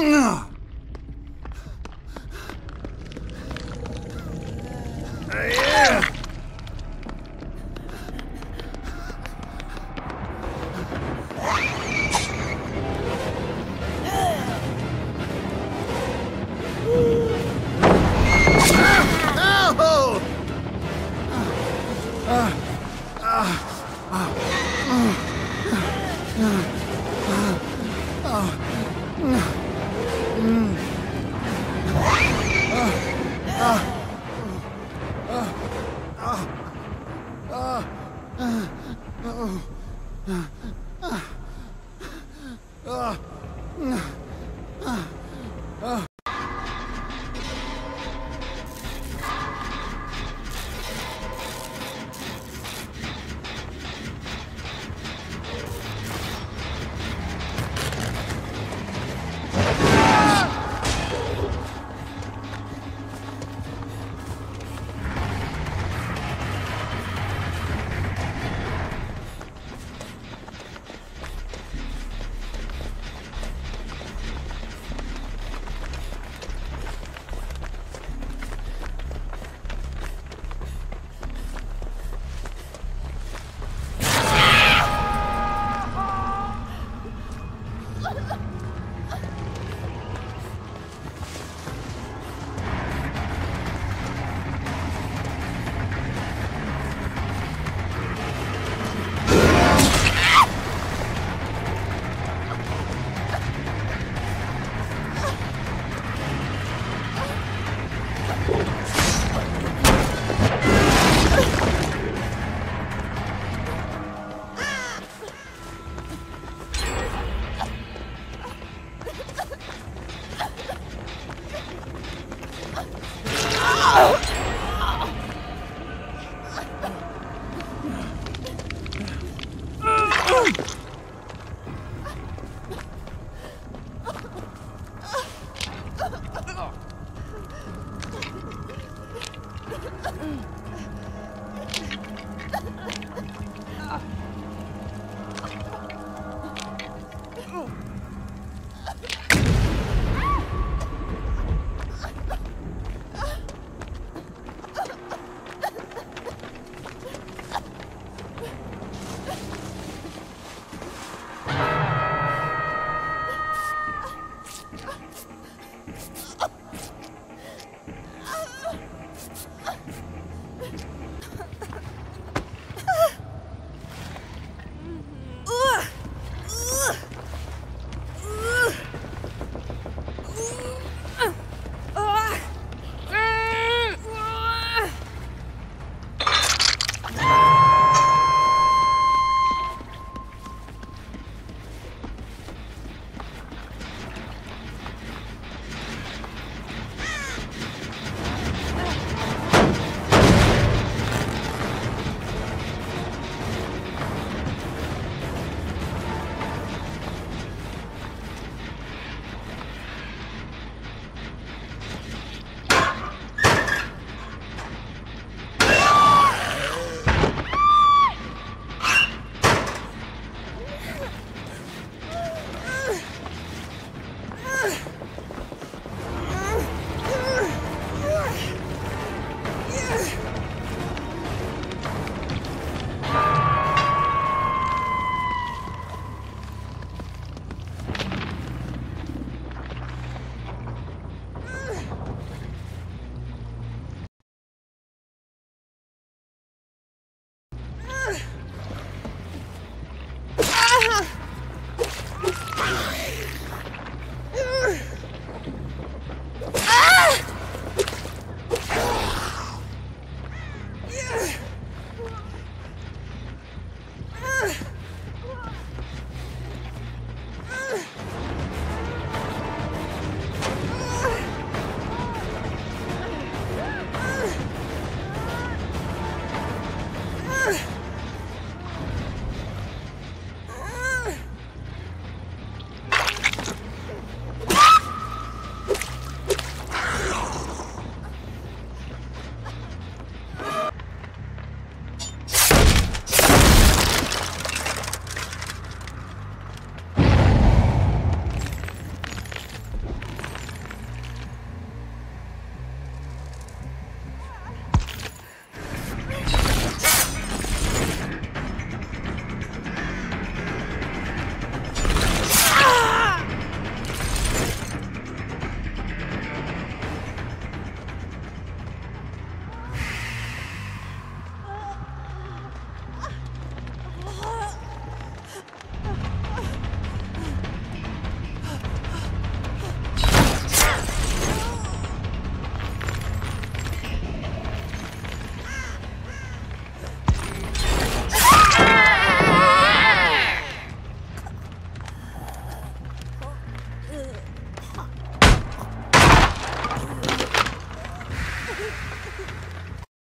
No! Oh. Uh, uh, uh, Oh!